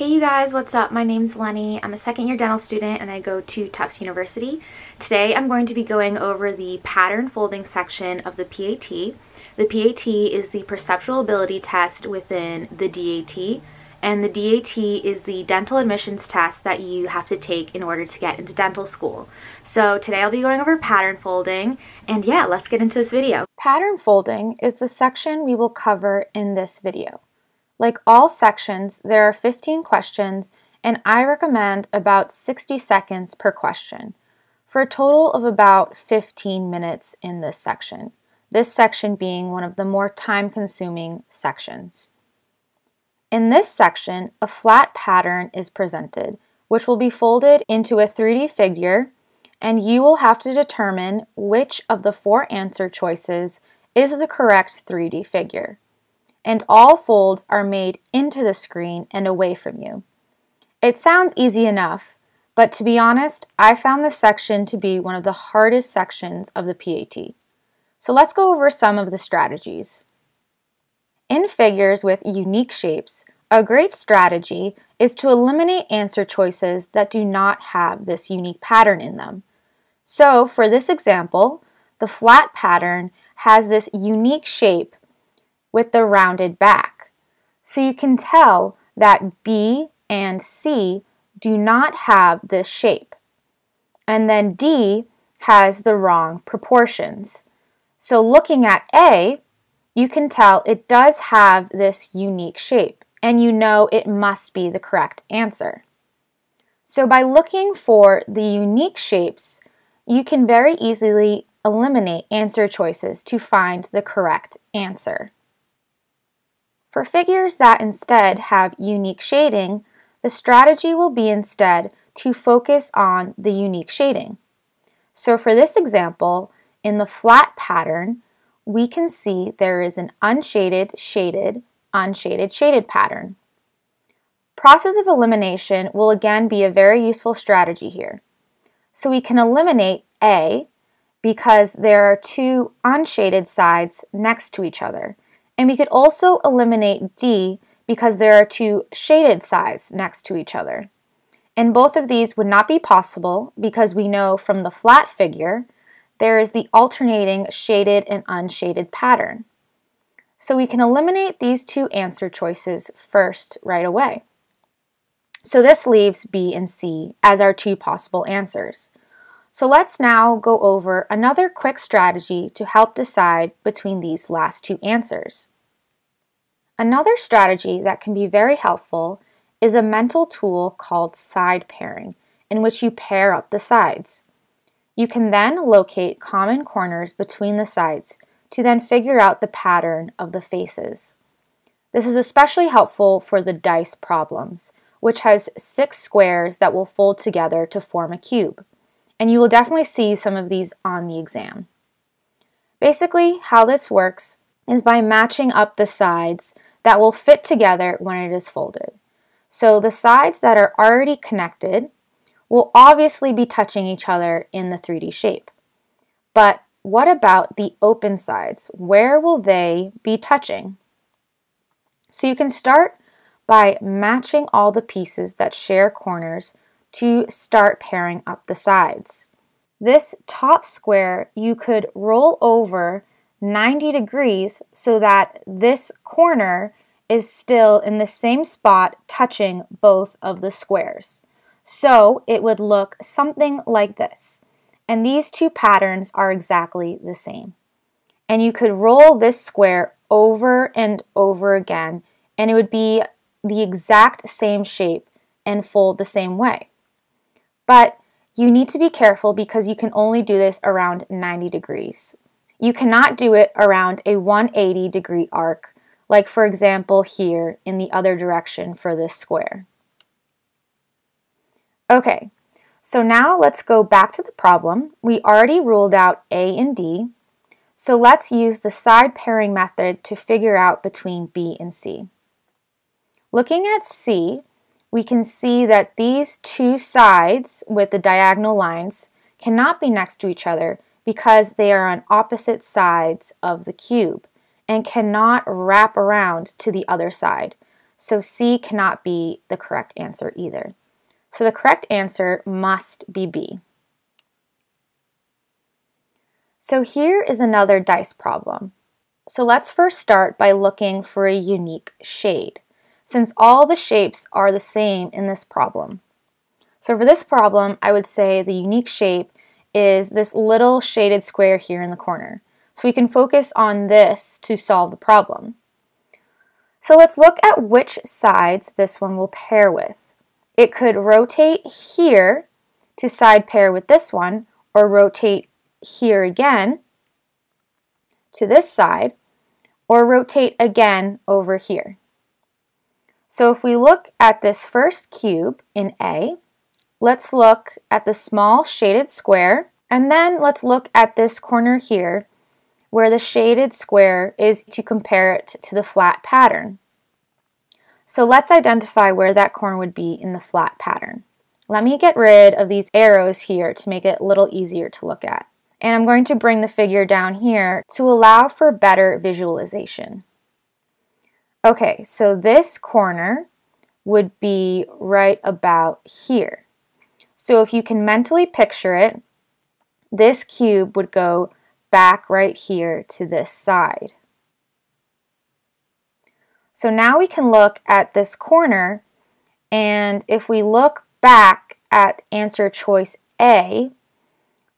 Hey you guys, what's up? My name's Eleni. I'm a second year dental student and I go to Tufts University. Today I'm going to be going over the pattern folding section of the PAT. The PAT is the perceptual ability test within the DAT and the DAT is the dental admissions test that you have to take in order to get into dental school. So today I'll be going over pattern folding and yeah, let's get into this video. Pattern folding is the section we will cover in this video. Like all sections, there are 15 questions, and I recommend about 60 seconds per question, for a total of about 15 minutes in this section, this section being one of the more time-consuming sections. In this section, a flat pattern is presented, which will be folded into a 3D figure, and you will have to determine which of the four answer choices is the correct 3D figure and all folds are made into the screen and away from you. It sounds easy enough, but to be honest, I found this section to be one of the hardest sections of the PAT. So let's go over some of the strategies. In figures with unique shapes, a great strategy is to eliminate answer choices that do not have this unique pattern in them. So for this example, the flat pattern has this unique shape with the rounded back. So you can tell that B and C do not have this shape. And then D has the wrong proportions. So looking at A, you can tell it does have this unique shape, and you know it must be the correct answer. So by looking for the unique shapes, you can very easily eliminate answer choices to find the correct answer. For figures that instead have unique shading, the strategy will be instead to focus on the unique shading. So for this example, in the flat pattern, we can see there is an unshaded, shaded, unshaded, shaded pattern. Process of elimination will again be a very useful strategy here. So we can eliminate A because there are two unshaded sides next to each other. And we could also eliminate D because there are two shaded sides next to each other. And both of these would not be possible because we know from the flat figure there is the alternating shaded and unshaded pattern. So we can eliminate these two answer choices first right away. So this leaves B and C as our two possible answers. So let's now go over another quick strategy to help decide between these last two answers. Another strategy that can be very helpful is a mental tool called side pairing, in which you pair up the sides. You can then locate common corners between the sides to then figure out the pattern of the faces. This is especially helpful for the dice problems, which has six squares that will fold together to form a cube. And you will definitely see some of these on the exam. Basically, how this works is by matching up the sides that will fit together when it is folded. So the sides that are already connected will obviously be touching each other in the 3D shape. But what about the open sides? Where will they be touching? So you can start by matching all the pieces that share corners to start pairing up the sides. This top square you could roll over 90 degrees so that this corner is still in the same spot touching both of the squares. So it would look something like this. And these two patterns are exactly the same. And you could roll this square over and over again and it would be the exact same shape and fold the same way. But you need to be careful because you can only do this around 90 degrees. You cannot do it around a 180 degree arc, like for example here in the other direction for this square. Okay, so now let's go back to the problem. We already ruled out A and D, so let's use the side pairing method to figure out between B and C. Looking at C, we can see that these two sides with the diagonal lines cannot be next to each other because they are on opposite sides of the cube and cannot wrap around to the other side. so C cannot be the correct answer either. So the correct answer must be B. So here is another dice problem. So let's first start by looking for a unique shade, since all the shapes are the same in this problem. So for this problem, I would say the unique shape is this little shaded square here in the corner. So we can focus on this to solve the problem. So let's look at which sides this one will pair with. It could rotate here to side pair with this one, or rotate here again to this side, or rotate again over here. So if we look at this first cube in A, let's look at the small shaded square, and then let's look at this corner here where the shaded square is to compare it to the flat pattern. So let's identify where that corner would be in the flat pattern. Let me get rid of these arrows here to make it a little easier to look at. And I'm going to bring the figure down here to allow for better visualization. Okay, so this corner would be right about here. So if you can mentally picture it, this cube would go back right here to this side. So now we can look at this corner and if we look back at answer choice A,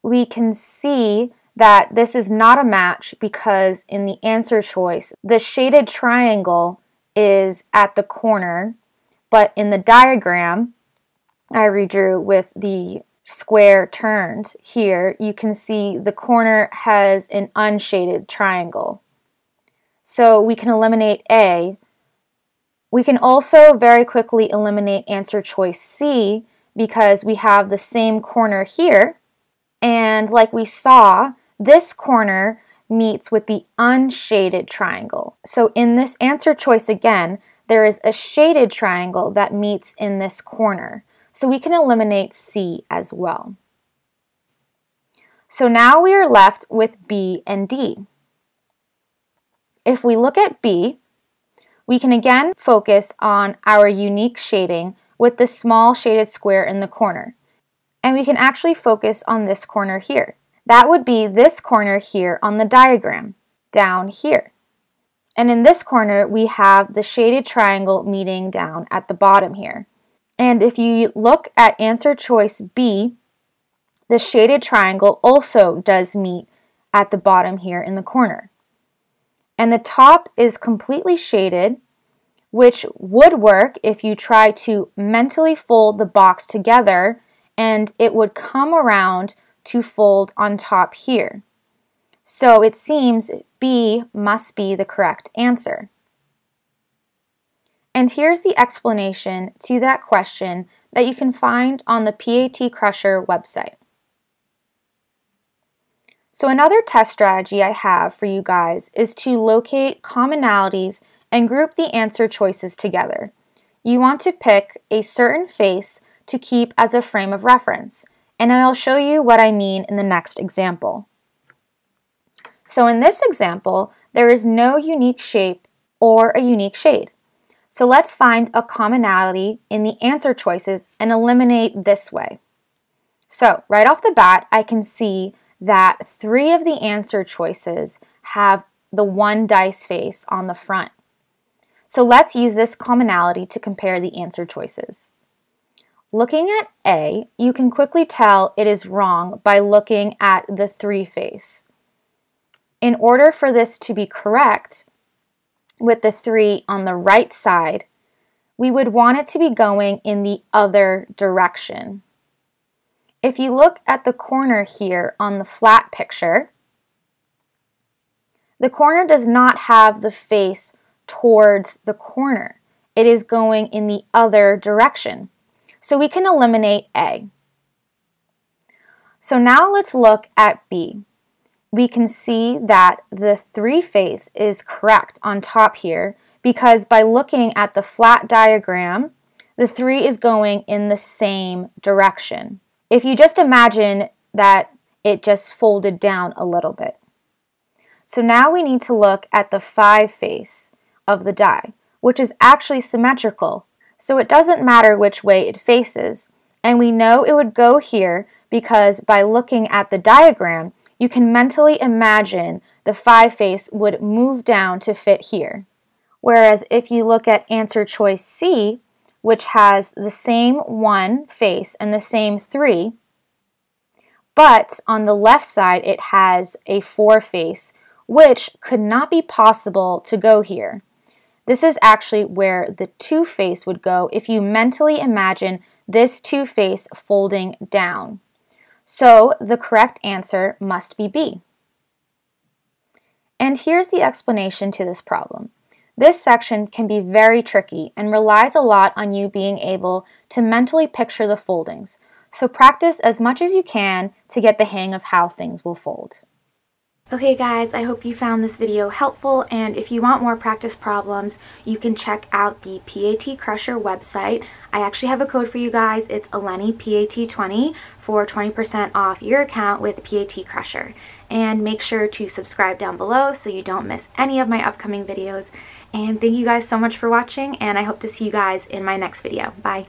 we can see that this is not a match because in the answer choice, the shaded triangle is at the corner, but in the diagram I redrew with the square turned here, you can see the corner has an unshaded triangle. So we can eliminate A. We can also very quickly eliminate answer choice C because we have the same corner here. And like we saw, this corner meets with the unshaded triangle. So in this answer choice again, there is a shaded triangle that meets in this corner. So we can eliminate C as well. So now we are left with B and D. If we look at B, we can again focus on our unique shading with the small shaded square in the corner. And we can actually focus on this corner here. That would be this corner here on the diagram, down here. And in this corner, we have the shaded triangle meeting down at the bottom here. And if you look at answer choice B, the shaded triangle also does meet at the bottom here in the corner. And the top is completely shaded, which would work if you try to mentally fold the box together and it would come around to fold on top here. So it seems B must be the correct answer. And here's the explanation to that question that you can find on the PAT Crusher website. So another test strategy I have for you guys is to locate commonalities and group the answer choices together. You want to pick a certain face to keep as a frame of reference, and I'll show you what I mean in the next example. So in this example, there is no unique shape or a unique shade. So let's find a commonality in the answer choices and eliminate this way. So right off the bat, I can see that three of the answer choices have the one dice face on the front. So let's use this commonality to compare the answer choices. Looking at A, you can quickly tell it is wrong by looking at the three face. In order for this to be correct, with the 3 on the right side, we would want it to be going in the other direction. If you look at the corner here on the flat picture, the corner does not have the face towards the corner. It is going in the other direction. So we can eliminate A. So now let's look at B we can see that the three face is correct on top here because by looking at the flat diagram, the three is going in the same direction. If you just imagine that it just folded down a little bit. So now we need to look at the five face of the die. which is actually symmetrical, so it doesn't matter which way it faces. And we know it would go here because by looking at the diagram, you can mentally imagine the 5 face would move down to fit here. Whereas if you look at answer choice C, which has the same 1 face and the same 3, but on the left side it has a 4 face, which could not be possible to go here. This is actually where the 2 face would go if you mentally imagine this 2 face folding down. So the correct answer must be B. And here's the explanation to this problem. This section can be very tricky and relies a lot on you being able to mentally picture the foldings, so practice as much as you can to get the hang of how things will fold. Okay guys, I hope you found this video helpful and if you want more practice problems, you can check out the PAT Crusher website. I actually have a code for you guys. It's Eleni PAT20 for 20% off your account with PAT Crusher. And make sure to subscribe down below so you don't miss any of my upcoming videos. And thank you guys so much for watching and I hope to see you guys in my next video. Bye!